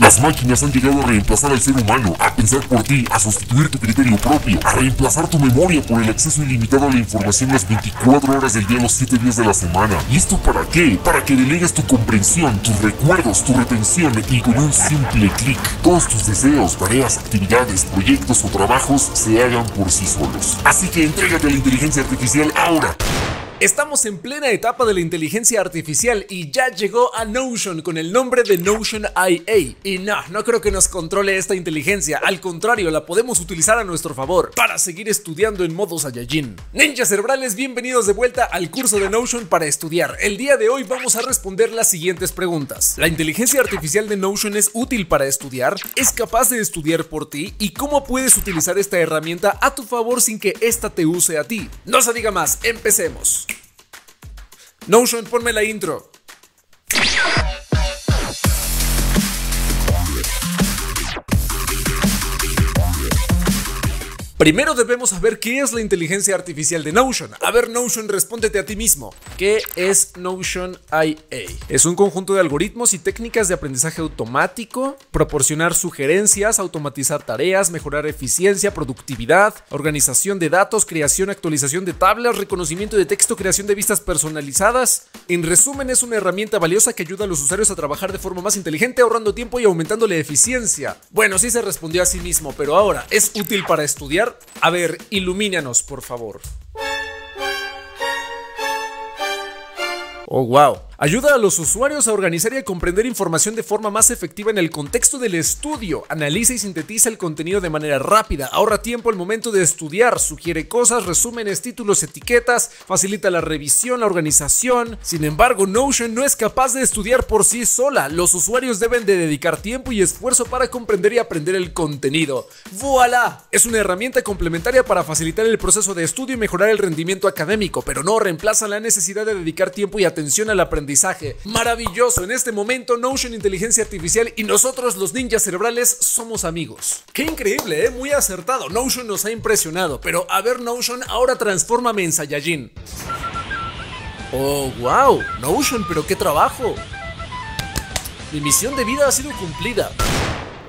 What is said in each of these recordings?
Las máquinas han llegado a reemplazar al ser humano, a pensar por ti, a sustituir tu criterio propio, a reemplazar tu memoria por el acceso ilimitado a la información las 24 horas del día, los 7 días de la semana. ¿Y esto para qué? Para que delegues tu comprensión, tus recuerdos, tu retención y con un simple clic, todos tus deseos, tareas, actividades, proyectos o trabajos se hagan por sí solos. Así que entrégate a la inteligencia artificial ahora. Estamos en plena etapa de la inteligencia artificial y ya llegó a Notion con el nombre de Notion IA. Y no, no creo que nos controle esta inteligencia, al contrario, la podemos utilizar a nuestro favor para seguir estudiando en modo Saiyajin. Ninjas cerebrales, bienvenidos de vuelta al curso de Notion para estudiar. El día de hoy vamos a responder las siguientes preguntas. ¿La inteligencia artificial de Notion es útil para estudiar? ¿Es capaz de estudiar por ti? ¿Y cómo puedes utilizar esta herramienta a tu favor sin que ésta te use a ti? No se diga más, empecemos. Notion, ponme la intro. Primero debemos saber qué es la inteligencia artificial de Notion. A ver, Notion, respóndete a ti mismo. ¿Qué es Notion IA? Es un conjunto de algoritmos y técnicas de aprendizaje automático, proporcionar sugerencias, automatizar tareas, mejorar eficiencia, productividad, organización de datos, creación, actualización de tablas, reconocimiento de texto, creación de vistas personalizadas. En resumen, es una herramienta valiosa que ayuda a los usuarios a trabajar de forma más inteligente, ahorrando tiempo y aumentando la eficiencia. Bueno, sí se respondió a sí mismo, pero ahora, ¿es útil para estudiar? A ver, ilumínanos, por favor. Oh, wow. Ayuda a los usuarios a organizar y a comprender información de forma más efectiva en el contexto del estudio. Analiza y sintetiza el contenido de manera rápida. Ahorra tiempo al momento de estudiar. Sugiere cosas, resúmenes, títulos, etiquetas. Facilita la revisión, la organización. Sin embargo, Notion no es capaz de estudiar por sí sola. Los usuarios deben de dedicar tiempo y esfuerzo para comprender y aprender el contenido. ¡Voilà! Es una herramienta complementaria para facilitar el proceso de estudio y mejorar el rendimiento académico, pero no reemplaza la necesidad de dedicar tiempo y atención al aprendizaje Maravilloso, en este momento Notion Inteligencia Artificial y nosotros los ninjas cerebrales somos amigos. Qué increíble, ¿eh? muy acertado. Notion nos ha impresionado, pero a ver Notion, ahora transfórmame en Saiyajin. Oh, wow, Notion, pero qué trabajo. Mi misión de vida ha sido cumplida.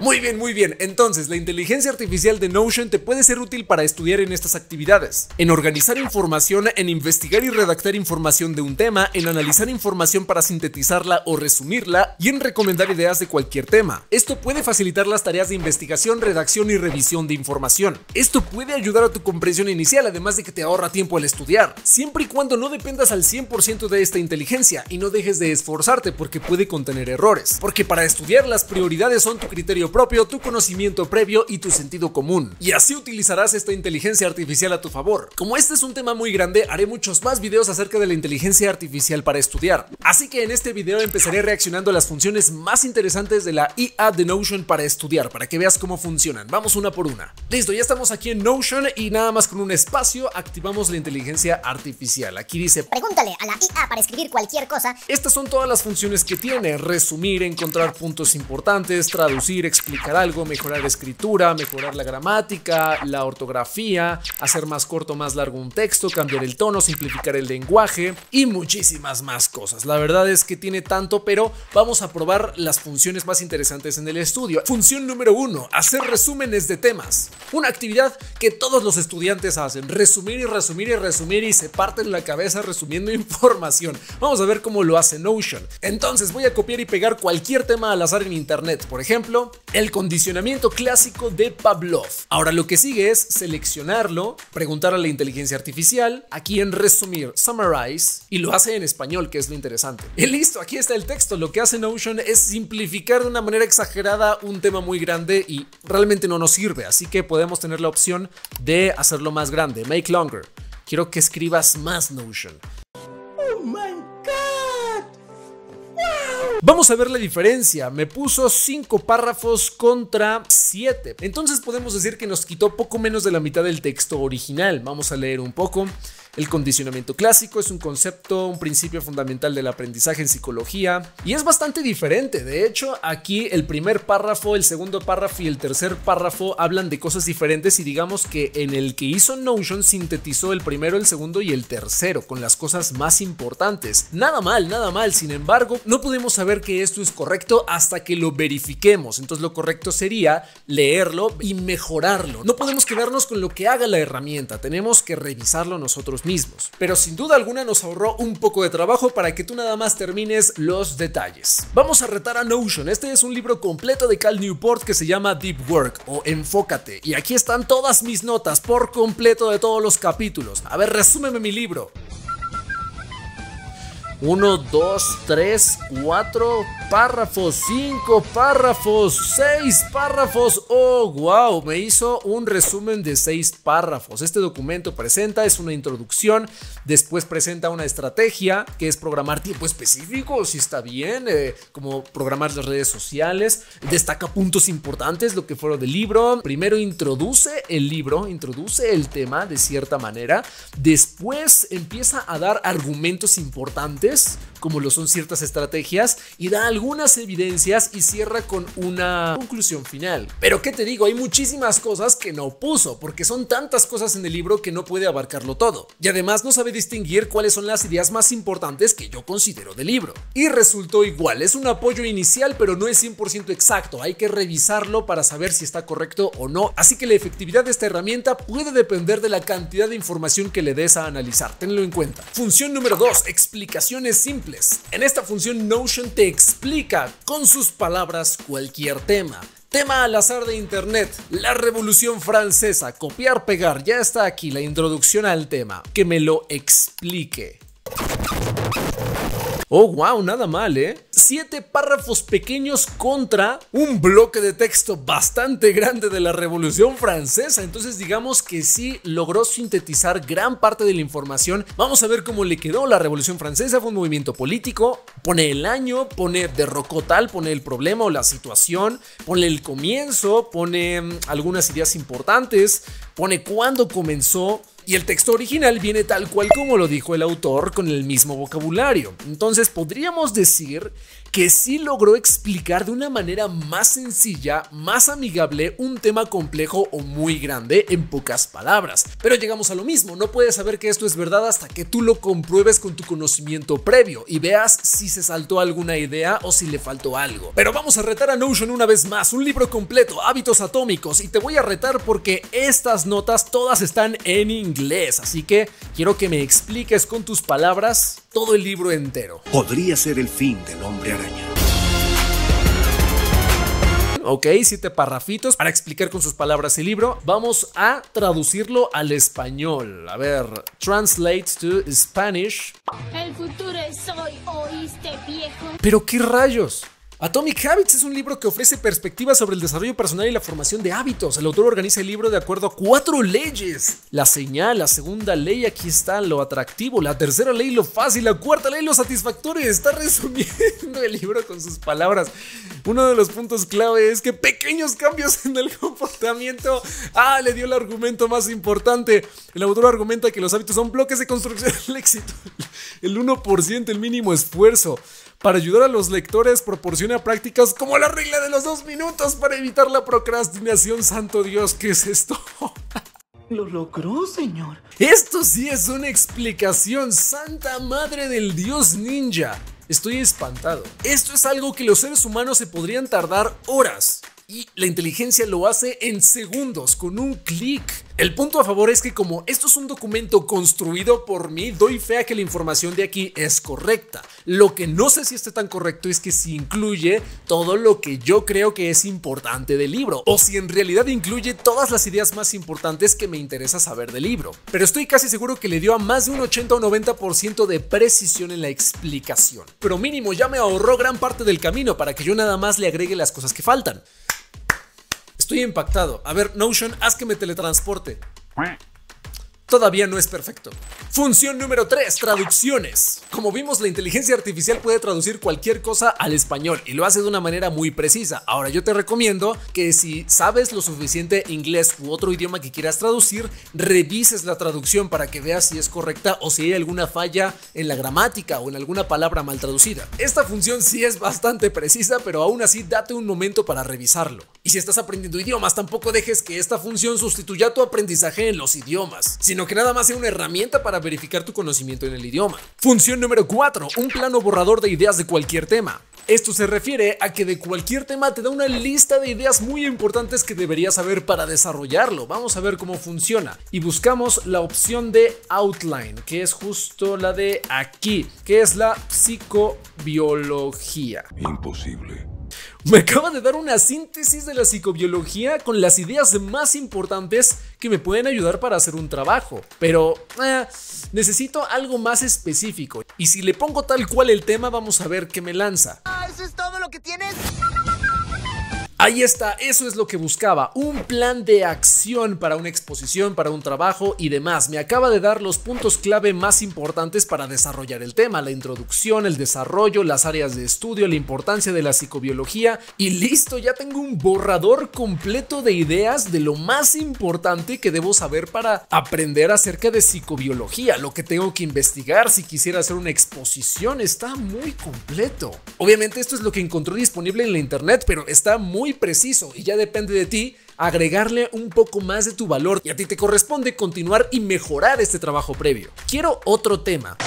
Muy bien, muy bien. Entonces, la inteligencia artificial de Notion te puede ser útil para estudiar en estas actividades. En organizar información, en investigar y redactar información de un tema, en analizar información para sintetizarla o resumirla y en recomendar ideas de cualquier tema. Esto puede facilitar las tareas de investigación, redacción y revisión de información. Esto puede ayudar a tu comprensión inicial, además de que te ahorra tiempo al estudiar, siempre y cuando no dependas al 100% de esta inteligencia y no dejes de esforzarte porque puede contener errores. Porque para estudiar las prioridades son tu criterio propio, tu conocimiento previo y tu sentido común. Y así utilizarás esta inteligencia artificial a tu favor. Como este es un tema muy grande, haré muchos más videos acerca de la inteligencia artificial para estudiar. Así que en este video empezaré reaccionando a las funciones más interesantes de la IA de Notion para estudiar, para que veas cómo funcionan. Vamos una por una. Listo, ya estamos aquí en Notion y nada más con un espacio activamos la inteligencia artificial. Aquí dice, pregúntale a la IA para escribir cualquier cosa. Estas son todas las funciones que tiene, resumir, encontrar puntos importantes, traducir, explicar algo, mejorar escritura, mejorar la gramática, la ortografía, hacer más corto, más largo un texto, cambiar el tono, simplificar el lenguaje y muchísimas más cosas. La verdad es que tiene tanto, pero vamos a probar las funciones más interesantes en el estudio. Función número uno, hacer resúmenes de temas. Una actividad que todos los estudiantes hacen, resumir y resumir y resumir y se parten la cabeza resumiendo información. Vamos a ver cómo lo hace Notion. Entonces voy a copiar y pegar cualquier tema al azar en internet. Por ejemplo, el condicionamiento clásico de Pavlov. Ahora lo que sigue es seleccionarlo, preguntar a la inteligencia artificial, aquí en resumir, summarize, y lo hace en español, que es lo interesante. Y listo, aquí está el texto. Lo que hace Notion es simplificar de una manera exagerada un tema muy grande y realmente no nos sirve, así que podemos tener la opción de hacerlo más grande, make longer. Quiero que escribas más Notion. Vamos a ver la diferencia. Me puso 5 párrafos contra 7. Entonces podemos decir que nos quitó poco menos de la mitad del texto original. Vamos a leer un poco. El condicionamiento clásico es un concepto, un principio fundamental del aprendizaje en psicología y es bastante diferente. De hecho, aquí el primer párrafo, el segundo párrafo y el tercer párrafo hablan de cosas diferentes y digamos que en el que hizo Notion sintetizó el primero, el segundo y el tercero con las cosas más importantes. Nada mal, nada mal. Sin embargo, no podemos saber que esto es correcto hasta que lo verifiquemos. Entonces lo correcto sería leerlo y mejorarlo. No podemos quedarnos con lo que haga la herramienta, tenemos que revisarlo nosotros mismos. Pero sin duda alguna nos ahorró un poco de trabajo para que tú nada más termines los detalles. Vamos a retar a Notion. Este es un libro completo de Cal Newport que se llama Deep Work o Enfócate. Y aquí están todas mis notas por completo de todos los capítulos. A ver, resúmeme mi libro. 1, 2, 3, 4 párrafos, 5 párrafos, 6 párrafos. Oh, wow, me hizo un resumen de 6 párrafos. Este documento presenta, es una introducción, después presenta una estrategia que es programar tiempo específico, si está bien, eh, como programar las redes sociales, destaca puntos importantes, lo que fueron del libro. Primero introduce el libro, introduce el tema de cierta manera, después empieza a dar argumentos importantes como lo son ciertas estrategias, y da algunas evidencias y cierra con una conclusión final. Pero qué te digo, hay muchísimas cosas que no puso, porque son tantas cosas en el libro que no puede abarcarlo todo. Y además no sabe distinguir cuáles son las ideas más importantes que yo considero del libro. Y resultó igual, es un apoyo inicial, pero no es 100% exacto, hay que revisarlo para saber si está correcto o no. Así que la efectividad de esta herramienta puede depender de la cantidad de información que le des a analizar, tenlo en cuenta. Función número 2, simples. En esta función Notion te explica con sus palabras cualquier tema. Tema al azar de Internet, la Revolución Francesa, copiar, pegar, ya está aquí la introducción al tema. Que me lo explique. Oh, wow, nada mal, ¿eh? Siete párrafos pequeños contra un bloque de texto bastante grande de la Revolución Francesa. Entonces, digamos que sí logró sintetizar gran parte de la información. Vamos a ver cómo le quedó la Revolución Francesa. Fue un movimiento político. Pone el año, pone derrocó tal, pone el problema o la situación, pone el comienzo, pone mm, algunas ideas importantes, pone cuándo comenzó y el texto original viene tal cual como lo dijo el autor con el mismo vocabulario. Entonces podríamos decir que sí logró explicar de una manera más sencilla, más amigable un tema complejo o muy grande en pocas palabras. Pero llegamos a lo mismo, no puedes saber que esto es verdad hasta que tú lo compruebes con tu conocimiento previo y veas si se saltó alguna idea o si le faltó algo. Pero vamos a retar a Notion una vez más, un libro completo, hábitos atómicos, y te voy a retar porque estas notas todas están en inglés, así que quiero que me expliques con tus palabras todo el libro entero. Podría ser el fin del hombre araña. Ok, siete parrafitos para explicar con sus palabras el libro. Vamos a traducirlo al español. A ver, translate to Spanish. El futuro es hoy, ¿oíste, viejo? Pero qué rayos. Atomic Habits es un libro que ofrece perspectivas sobre el desarrollo personal y la formación de hábitos. El autor organiza el libro de acuerdo a cuatro leyes. La señal, la segunda ley, aquí está lo atractivo, la tercera ley lo fácil, la cuarta ley lo satisfactorio. Está resumiendo el libro con sus palabras. Uno de los puntos clave es que pequeños cambios en el comportamiento. Ah, le dio el argumento más importante. El autor argumenta que los hábitos son bloques de construcción del éxito. El 1%, el mínimo esfuerzo. Para ayudar a los lectores proporciona prácticas como la regla de los dos minutos para evitar la procrastinación. Santo Dios, ¿qué es esto? Lo logró, señor. Esto sí es una explicación, Santa Madre del Dios Ninja. Estoy espantado. Esto es algo que los seres humanos se podrían tardar horas. Y la inteligencia lo hace en segundos, con un clic. El punto a favor es que como esto es un documento construido por mí, doy fe a que la información de aquí es correcta. Lo que no sé si esté tan correcto es que si incluye todo lo que yo creo que es importante del libro, o si en realidad incluye todas las ideas más importantes que me interesa saber del libro. Pero estoy casi seguro que le dio a más de un 80 o 90% de precisión en la explicación. Pero mínimo ya me ahorró gran parte del camino para que yo nada más le agregue las cosas que faltan. Estoy impactado. A ver, Notion, haz que me teletransporte. Todavía no es perfecto. Función número 3, traducciones. Como vimos, la inteligencia artificial puede traducir cualquier cosa al español y lo hace de una manera muy precisa. Ahora yo te recomiendo que si sabes lo suficiente inglés u otro idioma que quieras traducir, revises la traducción para que veas si es correcta o si hay alguna falla en la gramática o en alguna palabra mal traducida. Esta función sí es bastante precisa, pero aún así date un momento para revisarlo. Y si estás aprendiendo idiomas, tampoco dejes que esta función sustituya tu aprendizaje en los idiomas, sino que nada más sea una herramienta para verificar tu conocimiento en el idioma. Función número 4. Un plano borrador de ideas de cualquier tema. Esto se refiere a que de cualquier tema te da una lista de ideas muy importantes que deberías saber para desarrollarlo. Vamos a ver cómo funciona. Y buscamos la opción de outline, que es justo la de aquí, que es la psicobiología. Imposible. Me acaba de dar una síntesis de la psicobiología con las ideas más importantes que me pueden ayudar para hacer un trabajo. Pero eh, necesito algo más específico. Y si le pongo tal cual el tema, vamos a ver qué me lanza. ¿Eso es todo lo que tienes? Ahí está, eso es lo que buscaba, un plan de acción para una exposición, para un trabajo y demás. Me acaba de dar los puntos clave más importantes para desarrollar el tema, la introducción, el desarrollo, las áreas de estudio, la importancia de la psicobiología y listo, ya tengo un borrador completo de ideas de lo más importante que debo saber para aprender acerca de psicobiología, lo que tengo que investigar si quisiera hacer una exposición, está muy completo. Obviamente esto es lo que encontré disponible en la internet, pero está muy preciso y ya depende de ti agregarle un poco más de tu valor y a ti te corresponde continuar y mejorar este trabajo previo. Quiero otro tema.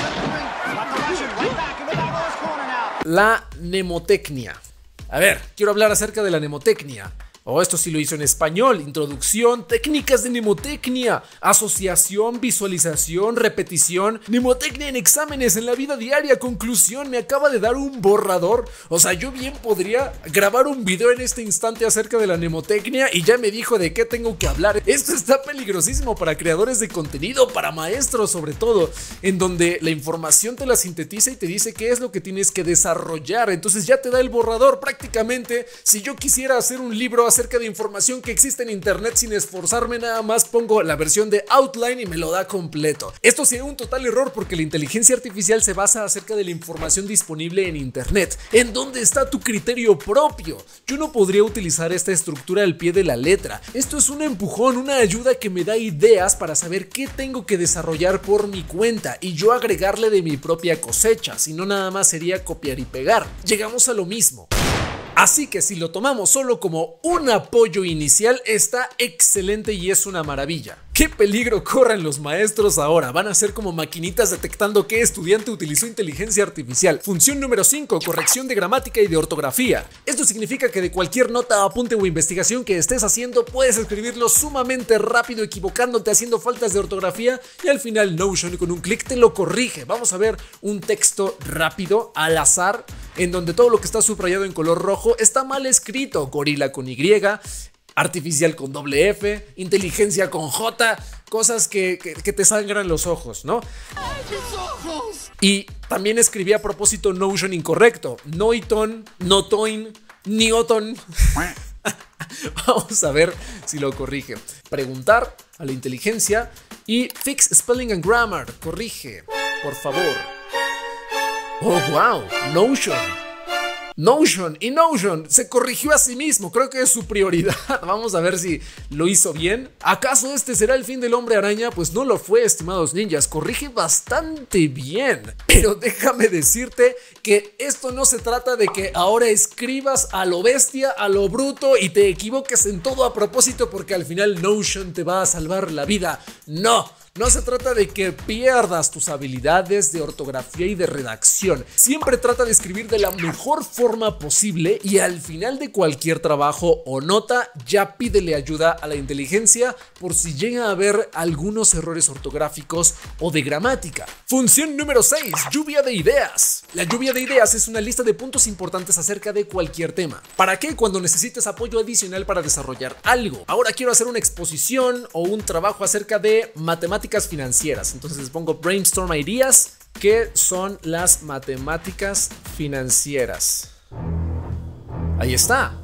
La mnemotecnia. A ver, quiero hablar acerca de la mnemotecnia. Oh, esto sí lo hizo en español. Introducción, técnicas de mnemotecnia, asociación, visualización, repetición, mnemotecnia en exámenes en la vida diaria, conclusión, me acaba de dar un borrador. O sea, yo bien podría grabar un video en este instante acerca de la mnemotecnia y ya me dijo de qué tengo que hablar. Esto está peligrosísimo para creadores de contenido, para maestros sobre todo, en donde la información te la sintetiza y te dice qué es lo que tienes que desarrollar. Entonces ya te da el borrador prácticamente. Si yo quisiera hacer un libro acerca de información que existe en internet sin esforzarme nada más pongo la versión de outline y me lo da completo. Esto sería un total error porque la inteligencia artificial se basa acerca de la información disponible en internet. ¿En dónde está tu criterio propio? Yo no podría utilizar esta estructura al pie de la letra. Esto es un empujón, una ayuda que me da ideas para saber qué tengo que desarrollar por mi cuenta y yo agregarle de mi propia cosecha, si no nada más sería copiar y pegar. Llegamos a lo mismo. Así que si lo tomamos solo como un apoyo inicial, está excelente y es una maravilla. ¿Qué peligro corren los maestros ahora? Van a ser como maquinitas detectando qué estudiante utilizó inteligencia artificial. Función número 5, corrección de gramática y de ortografía. Esto significa que de cualquier nota, apunte o investigación que estés haciendo, puedes escribirlo sumamente rápido, equivocándote, haciendo faltas de ortografía y al final Notion con un clic te lo corrige. Vamos a ver un texto rápido, al azar, en donde todo lo que está subrayado en color rojo está mal escrito, gorila con Y, artificial con doble F, inteligencia con J, cosas que, que, te sangran los ojos, ¿no? Y también escribí a propósito Notion incorrecto, Noiton, Notoin, Nioton. Vamos a ver si lo corrige. Preguntar a la inteligencia y fix spelling and grammar. Corrige, por favor. Oh, wow, Notion. Notion y Notion se corrigió a sí mismo, creo que es su prioridad. Vamos a ver si lo hizo bien. ¿Acaso este será el fin del hombre araña? Pues no lo fue, estimados ninjas, corrige bastante bien. Pero déjame decirte que esto no se trata de que ahora escribas a lo bestia, a lo bruto y te equivoques en todo a propósito porque al final Notion te va a salvar la vida. No. No se trata de que pierdas tus habilidades de ortografía y de redacción. Siempre trata de escribir de la mejor forma posible y al final de cualquier trabajo o nota ya pídele ayuda a la inteligencia por si llega a haber algunos errores ortográficos o de gramática. Función número 6. Lluvia de ideas. La lluvia de ideas es una lista de puntos importantes acerca de cualquier tema. ¿Para qué? Cuando necesites apoyo adicional para desarrollar algo. Ahora quiero hacer una exposición o un trabajo acerca de matemáticas financieras. Entonces les pongo brainstorm ideas, que son las matemáticas financieras. Ahí está.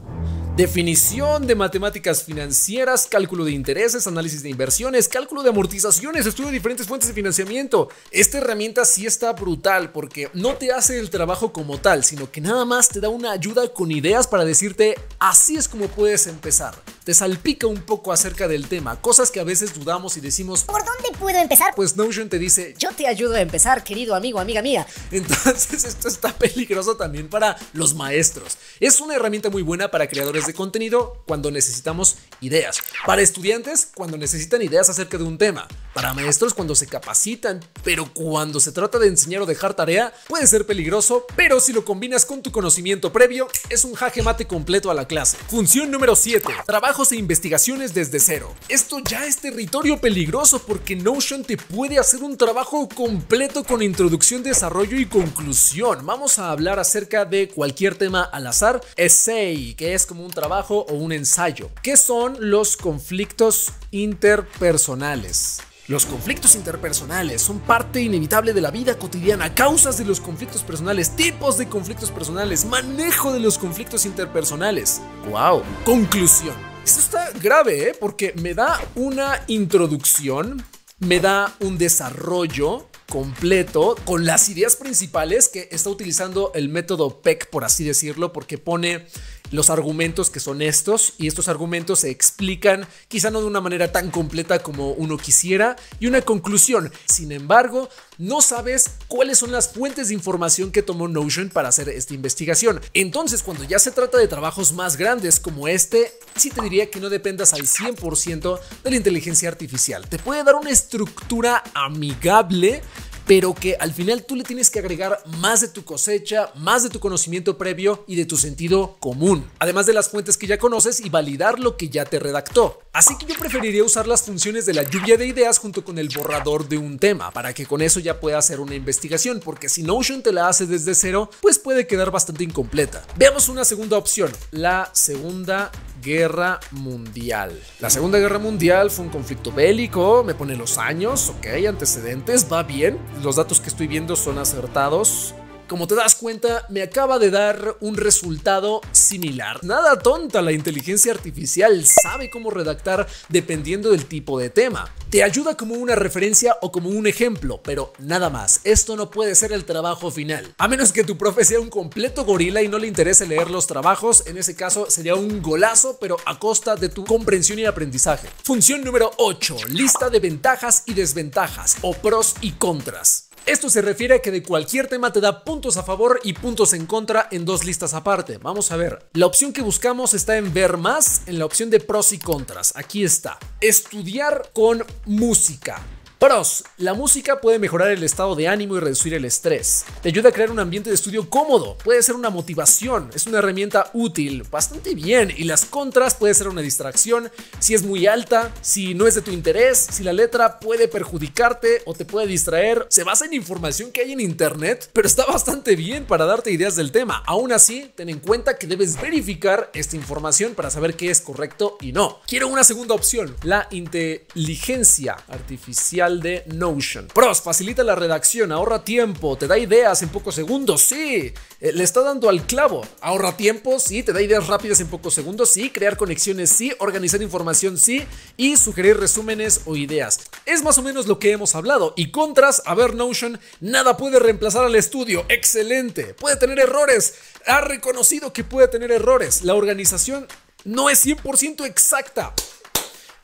Definición de matemáticas financieras, cálculo de intereses, análisis de inversiones, cálculo de amortizaciones, estudio de diferentes fuentes de financiamiento. Esta herramienta sí está brutal porque no te hace el trabajo como tal, sino que nada más te da una ayuda con ideas para decirte así es como puedes empezar. Te salpica un poco acerca del tema, cosas que a veces dudamos y decimos, ¿Por dónde puedo empezar? pues Notion te dice, Yo te ayudo a empezar, querido amigo, amiga mía. Entonces esto está peligroso también para los maestros. Es una herramienta muy buena para creadores de contenido cuando necesitamos ideas. Para estudiantes cuando necesitan ideas acerca de un tema. Para maestros cuando se capacitan. Pero cuando se trata de enseñar o dejar tarea puede ser peligroso. Pero si lo combinas con tu conocimiento previo es un jaque mate completo a la clase. Función número 7. Trabajos e investigaciones desde cero. Esto ya es territorio peligroso porque Notion te puede hacer un trabajo completo con introducción, desarrollo y conclusión. Vamos a hablar acerca de cualquier tema al azar. Essay, que es como un trabajo o un ensayo. ¿Qué son los conflictos interpersonales? Los conflictos interpersonales son parte inevitable de la vida cotidiana, causas de los conflictos personales, tipos de conflictos personales, manejo de los conflictos interpersonales. ¡Wow! Conclusión. Esto está grave, ¿eh? Porque me da una introducción, me da un desarrollo completo con las ideas principales que está utilizando el método PEC, por así decirlo, porque pone los argumentos que son estos y estos argumentos se explican quizá no de una manera tan completa como uno quisiera y una conclusión. Sin embargo, no sabes cuáles son las fuentes de información que tomó Notion para hacer esta investigación. Entonces, cuando ya se trata de trabajos más grandes como este, sí te diría que no dependas al 100% de la inteligencia artificial. Te puede dar una estructura amigable pero que al final tú le tienes que agregar más de tu cosecha, más de tu conocimiento previo y de tu sentido común, además de las fuentes que ya conoces y validar lo que ya te redactó. Así que yo preferiría usar las funciones de la lluvia de ideas junto con el borrador de un tema, para que con eso ya pueda hacer una investigación, porque si Notion te la hace desde cero, pues puede quedar bastante incompleta. Veamos una segunda opción, la segunda Guerra Mundial. La Segunda Guerra Mundial fue un conflicto bélico, me pone los años, ok, antecedentes, va bien, los datos que estoy viendo son acertados. Como te das cuenta, me acaba de dar un resultado similar. Nada tonta, la inteligencia artificial sabe cómo redactar dependiendo del tipo de tema. Te ayuda como una referencia o como un ejemplo, pero nada más. Esto no puede ser el trabajo final. A menos que tu profe sea un completo gorila y no le interese leer los trabajos, en ese caso sería un golazo, pero a costa de tu comprensión y aprendizaje. Función número 8. Lista de ventajas y desventajas o pros y contras. Esto se refiere a que de cualquier tema te da puntos a favor y puntos en contra en dos listas aparte. Vamos a ver. La opción que buscamos está en ver más, en la opción de pros y contras. Aquí está. Estudiar con música. Pros, la música puede mejorar el estado de ánimo y reducir el estrés. Te ayuda a crear un ambiente de estudio cómodo, puede ser una motivación, es una herramienta útil, bastante bien. Y las contras puede ser una distracción, si es muy alta, si no es de tu interés, si la letra puede perjudicarte o te puede distraer. Se basa en información que hay en internet, pero está bastante bien para darte ideas del tema. Aún así, ten en cuenta que debes verificar esta información para saber qué es correcto y no. Quiero una segunda opción, la inteligencia artificial de Notion. Pros, facilita la redacción, ahorra tiempo, te da ideas en pocos segundos, sí. Eh, le está dando al clavo. Ahorra tiempo, sí. Te da ideas rápidas en pocos segundos, sí. Crear conexiones, sí. Organizar información, sí. Y sugerir resúmenes o ideas. Es más o menos lo que hemos hablado. Y contras, a ver Notion, nada puede reemplazar al estudio. Excelente. Puede tener errores. Ha reconocido que puede tener errores. La organización no es 100% exacta.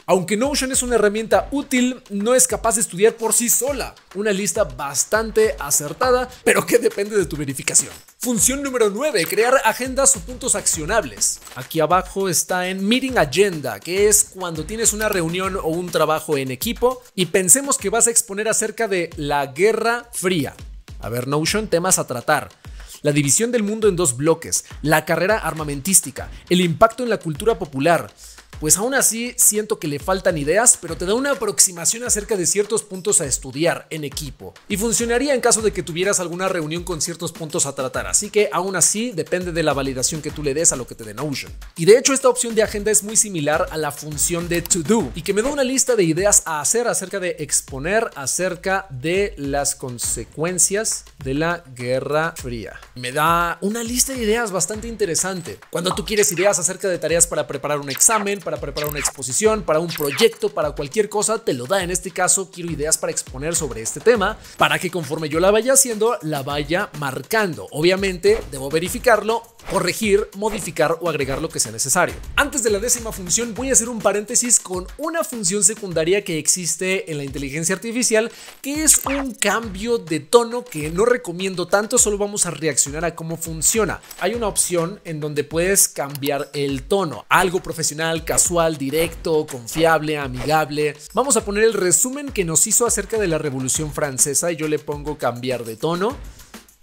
Aunque Notion es una herramienta útil, no es capaz de estudiar por sí sola. Una lista bastante acertada, pero que depende de tu verificación. Función número 9, crear agendas o puntos accionables. Aquí abajo está en Meeting Agenda, que es cuando tienes una reunión o un trabajo en equipo y pensemos que vas a exponer acerca de la Guerra Fría. A ver, Notion, temas a tratar la división del mundo en dos bloques, la carrera armamentística, el impacto en la cultura popular, pues aún así siento que le faltan ideas, pero te da una aproximación acerca de ciertos puntos a estudiar en equipo. Y funcionaría en caso de que tuvieras alguna reunión con ciertos puntos a tratar, así que aún así depende de la validación que tú le des a lo que te dé Notion. Y de hecho esta opción de agenda es muy similar a la función de to do y que me da una lista de ideas a hacer acerca de exponer acerca de las consecuencias de la Guerra Fría. Me da una lista de ideas bastante interesante. Cuando tú quieres ideas acerca de tareas para preparar un examen, para preparar una exposición, para un proyecto, para cualquier cosa, te lo da. En este caso, quiero ideas para exponer sobre este tema, para que conforme yo la vaya haciendo, la vaya marcando. Obviamente, debo verificarlo corregir, modificar o agregar lo que sea necesario. Antes de la décima función voy a hacer un paréntesis con una función secundaria que existe en la inteligencia artificial que es un cambio de tono que no recomiendo tanto, solo vamos a reaccionar a cómo funciona. Hay una opción en donde puedes cambiar el tono, algo profesional, casual, directo, confiable, amigable. Vamos a poner el resumen que nos hizo acerca de la Revolución Francesa y yo le pongo cambiar de tono.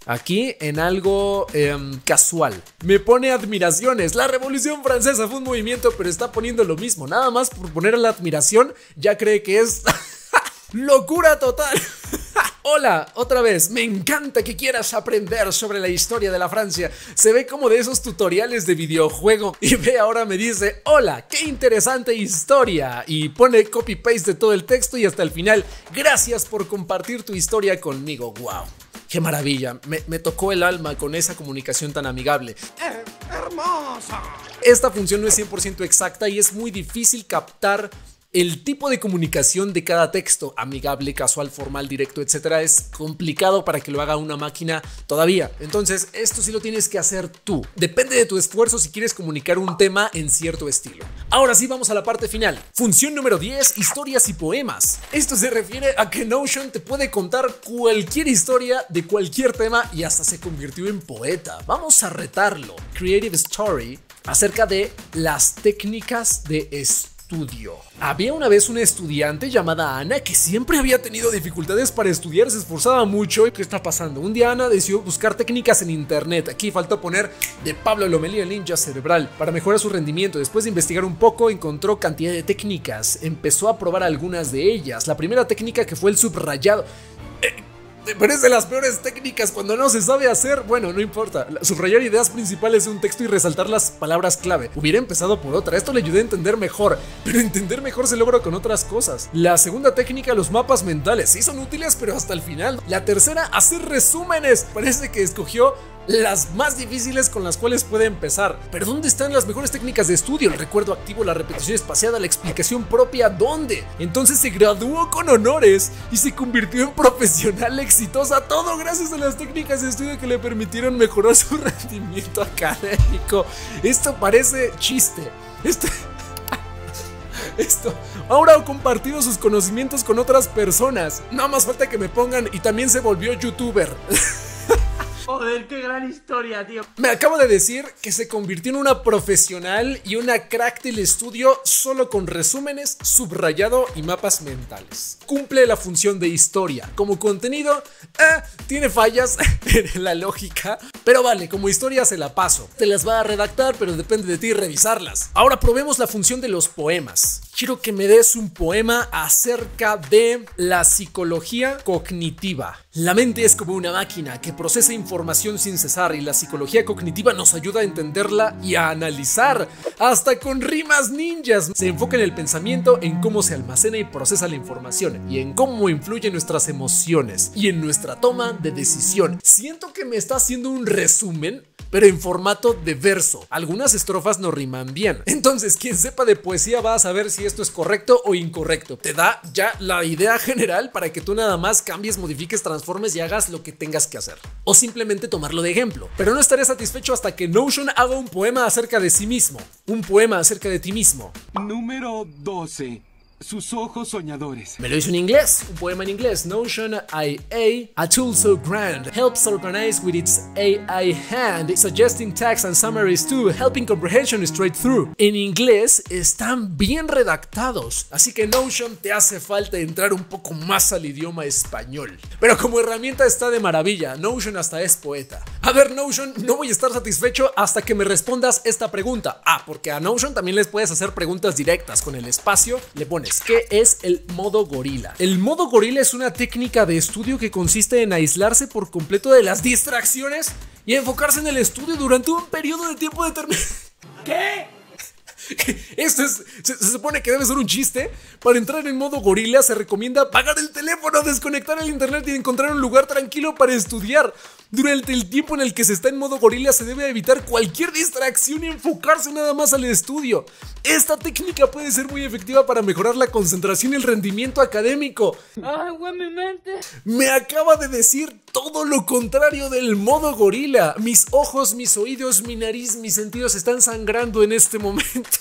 Aquí en algo em, casual. Me pone admiraciones. La Revolución Francesa fue un movimiento, pero está poniendo lo mismo. Nada más por poner la admiración, ya cree que es locura total. Hola, otra vez, me encanta que quieras aprender sobre la historia de la Francia. Se ve como de esos tutoriales de videojuego y ve ahora me dice, hola, qué interesante historia. Y pone copy-paste de todo el texto y hasta el final, gracias por compartir tu historia conmigo. Wow. Qué maravilla, me, me, tocó el alma con esa comunicación tan amigable. ¡Hermosa! Esta función no es 100% exacta y es muy difícil captar el tipo de comunicación de cada texto, amigable, casual, formal, directo, etcétera, es complicado para que lo haga una máquina todavía. Entonces, esto sí lo tienes que hacer tú. Depende de tu esfuerzo si quieres comunicar un tema en cierto estilo. Ahora sí, vamos a la parte final. Función número 10, historias y poemas. Esto se refiere a que Notion te puede contar cualquier historia de cualquier tema y hasta se convirtió en poeta. Vamos a retarlo. Creative Story acerca de las técnicas de estudio estudio. Había una vez una estudiante llamada Ana que siempre había tenido dificultades para estudiar, se esforzaba mucho. ¿Y qué está pasando? Un día Ana decidió buscar técnicas en internet. Aquí faltó poner de Pablo Lomelí el ninja cerebral para mejorar su rendimiento. Después de investigar un poco, encontró cantidad de técnicas. Empezó a probar algunas de ellas. La primera técnica que fue el subrayado. Pero es de las peores técnicas cuando no se sabe hacer. Bueno, no importa. Subrayar ideas principales de un texto y resaltar las palabras clave. Hubiera empezado por otra. Esto le ayudé a entender mejor. Pero entender mejor se logra con otras cosas. La segunda técnica, los mapas mentales. Sí son útiles, pero hasta el final. La tercera, hacer resúmenes. Parece que escogió las más difíciles con las cuales puede empezar. Pero ¿dónde están las mejores técnicas de estudio? El recuerdo activo, la repetición espaciada, la explicación propia, ¿dónde? Entonces se graduó con honores y se convirtió en profesional exitosa, todo gracias a las técnicas de estudio que le permitieron mejorar su rendimiento académico. Esto parece chiste. Esto... Esto. Ahora ha compartido sus conocimientos con otras personas. Nada más falta que me pongan y también se volvió youtuber. Joder, qué gran historia, tío. Me acabo de decir que se convirtió en una profesional y una crack del estudio solo con resúmenes, subrayado y mapas mentales. Cumple la función de historia. Como contenido, eh, tiene fallas en la lógica, pero vale, como historia se la paso. Te las va a redactar, pero depende de ti revisarlas. Ahora probemos la función de los poemas. Quiero que me des un poema acerca de la psicología cognitiva. La mente es como una máquina que procesa información sin cesar y la psicología cognitiva nos ayuda a entenderla y a analizar, hasta con rimas ninjas. Se enfoca en el pensamiento, en cómo se almacena y procesa la información y en cómo influyen nuestras emociones y en nuestra toma de decisión. Siento que me está haciendo un resumen pero en formato de verso. Algunas estrofas no riman bien. Entonces, quien sepa de poesía va a saber si esto es correcto o incorrecto. Te da ya la idea general para que tú nada más cambies, modifiques, transformes y hagas lo que tengas que hacer. O simplemente tomarlo de ejemplo. Pero no estaré satisfecho hasta que Notion haga un poema acerca de sí mismo. Un poema acerca de ti mismo. Número 12 sus ojos soñadores. Me lo hizo en inglés, un poema en inglés. Notion IA, a tool so grand, helps organize with its AI hand, suggesting tags and summaries too, helping comprehension straight through. En inglés están bien redactados, así que Notion te hace falta entrar un poco más al idioma español. Pero como herramienta está de maravilla, Notion hasta es poeta. A ver, Notion, no voy a estar satisfecho hasta que me respondas esta pregunta. Ah, porque a Notion también les puedes hacer preguntas directas. Con el espacio le pones, ¿qué es el modo gorila? El modo gorila es una técnica de estudio que consiste en aislarse por completo de las distracciones y enfocarse en el estudio durante un periodo de tiempo determinado. ¿Qué? Esto es, se, supone que debe ser un chiste. Para entrar en modo gorila se recomienda apagar el teléfono, desconectar el internet y encontrar un lugar tranquilo para estudiar. Durante el tiempo en el que se está en modo gorila se debe evitar cualquier distracción y enfocarse nada más al estudio. Esta técnica puede ser muy efectiva para mejorar la concentración y el rendimiento académico. ¡Ay, güey, mi mente! Me acaba de decir todo lo contrario del modo gorila. Mis ojos, mis oídos, mi nariz, mis sentidos están sangrando en este momento.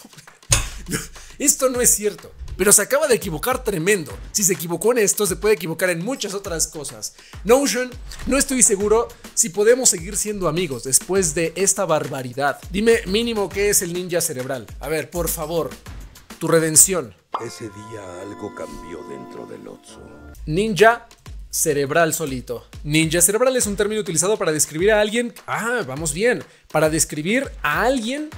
Esto no es cierto. Pero se acaba de equivocar tremendo. Si se equivocó en esto, se puede equivocar en muchas otras cosas. Notion, no estoy seguro si podemos seguir siendo amigos después de esta barbaridad. Dime mínimo qué es el ninja cerebral. A ver, por favor, tu redención. Ese día algo cambió dentro del Otso. Ninja cerebral solito. Ninja cerebral es un término utilizado para describir a alguien. Ah, vamos bien. Para describir a alguien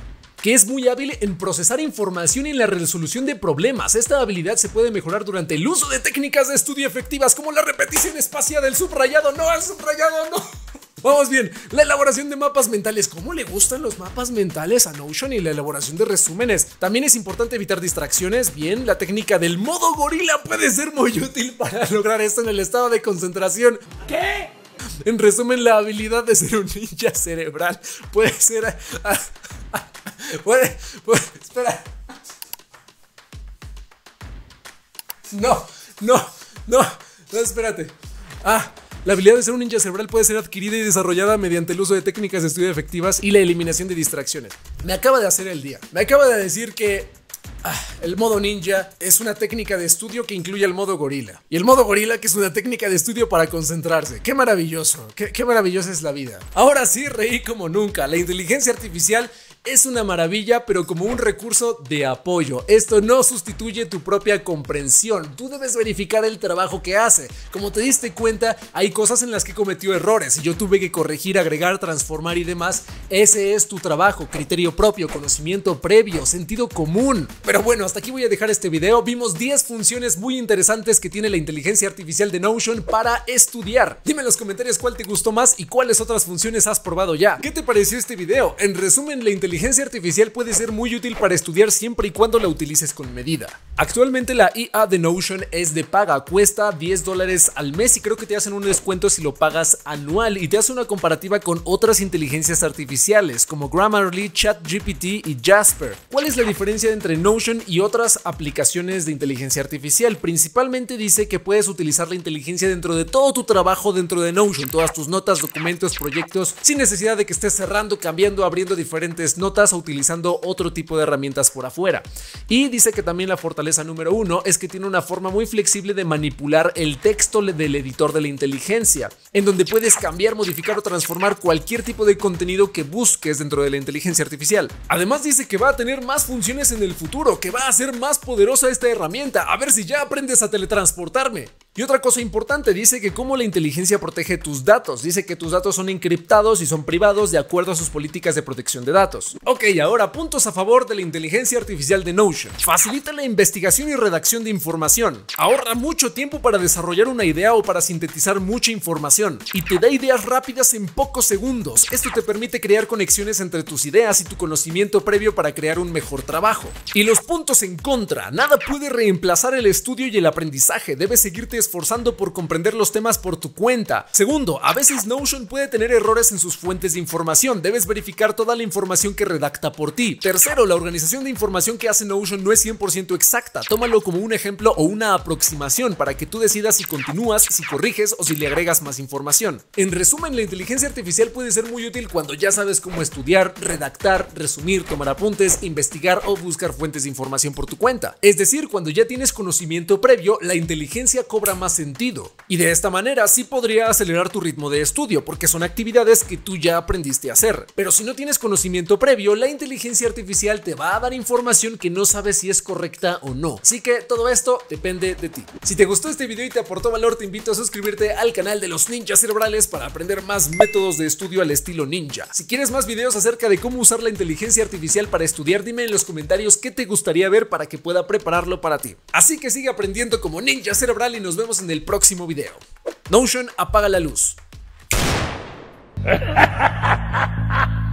que es muy hábil en procesar información y en la resolución de problemas. Esta habilidad se puede mejorar durante el uso de técnicas de estudio efectivas como la repetición espacial del subrayado. No, el subrayado no. Vamos bien, la elaboración de mapas mentales. ¿Cómo le gustan los mapas mentales a Notion y la elaboración de resúmenes? También es importante evitar distracciones. Bien, la técnica del modo gorila puede ser muy útil para lograr esto en el estado de concentración. ¿Qué? En resumen, la habilidad de ser un ninja cerebral puede ser... Puede, puede, espera. No, no, no, no, espérate. Ah, la habilidad de ser un ninja cerebral puede ser adquirida y desarrollada mediante el uso de técnicas de estudio efectivas y la eliminación de distracciones. Me acaba de hacer el día. Me acaba de decir que Ah, el modo ninja es una técnica de estudio que incluye el modo gorila. Y el modo gorila que es una técnica de estudio para concentrarse. Qué maravilloso, qué, qué maravillosa es la vida. Ahora sí, reí como nunca. La inteligencia artificial es una maravilla, pero como un recurso de apoyo. Esto no sustituye tu propia comprensión. Tú debes verificar el trabajo que hace. Como te diste cuenta, hay cosas en las que cometió errores y yo tuve que corregir, agregar, transformar y demás. Ese es tu trabajo, criterio propio, conocimiento previo, sentido común. Pero bueno, hasta aquí voy a dejar este video. Vimos 10 funciones muy interesantes que tiene la inteligencia artificial de Notion para estudiar. Dime en los comentarios cuál te gustó más y cuáles otras funciones has probado ya. ¿Qué te pareció este video? En resumen, la inteligencia inteligencia artificial puede ser muy útil para estudiar siempre y cuando la utilices con medida. Actualmente la IA de Notion es de paga, cuesta 10 dólares al mes y creo que te hacen un descuento si lo pagas anual y te hace una comparativa con otras inteligencias artificiales como Grammarly, ChatGPT y Jasper. ¿Cuál es la diferencia entre Notion y otras aplicaciones de inteligencia artificial? Principalmente dice que puedes utilizar la inteligencia dentro de todo tu trabajo dentro de Notion, todas tus notas, documentos, proyectos, sin necesidad de que estés cerrando, cambiando, abriendo diferentes notas o utilizando otro tipo de herramientas por afuera. Y dice que también la fortaleza número uno es que tiene una forma muy flexible de manipular el texto del editor de la inteligencia, en donde puedes cambiar, modificar o transformar cualquier tipo de contenido que busques dentro de la inteligencia artificial. Además dice que va a tener más funciones en el futuro, que va a ser más poderosa esta herramienta, a ver si ya aprendes a teletransportarme. Y otra cosa importante, dice que cómo la inteligencia protege tus datos. Dice que tus datos son encriptados y son privados de acuerdo a sus políticas de protección de datos. Ok, ahora puntos a favor de la inteligencia artificial de Notion. Facilita la investigación y redacción de información. Ahorra mucho tiempo para desarrollar una idea o para sintetizar mucha información. Y te da ideas rápidas en pocos segundos. Esto te permite crear conexiones entre tus ideas y tu conocimiento previo para crear un mejor trabajo. Y los puntos en contra. Nada puede reemplazar el estudio y el aprendizaje. Debes seguirte esforzando por comprender los temas por tu cuenta. Segundo, a veces Notion puede tener errores en sus fuentes de información. Debes verificar toda la información que redacta por ti. Tercero, la organización de información que hace Notion no es 100% exacta. Tómalo como un ejemplo o una aproximación para que tú decidas si continúas, si corriges o si le agregas más información. En resumen, la inteligencia artificial puede ser muy útil cuando ya sabes cómo estudiar, redactar, resumir, tomar apuntes, investigar o buscar fuentes de información por tu cuenta. Es decir, cuando ya tienes conocimiento previo, la inteligencia cobra más sentido. Y de esta manera sí podría acelerar tu ritmo de estudio, porque son actividades que tú ya aprendiste a hacer. Pero si no tienes conocimiento previo, la inteligencia artificial te va a dar información que no sabes si es correcta o no. Así que todo esto depende de ti. Si te gustó este video y te aportó valor, te invito a suscribirte al canal de los ninjas cerebrales para aprender más métodos de estudio al estilo ninja. Si quieres más videos acerca de cómo usar la inteligencia artificial para estudiar, dime en los comentarios qué te gustaría ver para que pueda prepararlo para ti. Así que sigue aprendiendo como ninja cerebral y nos vemos en el próximo video. Notion apaga la luz.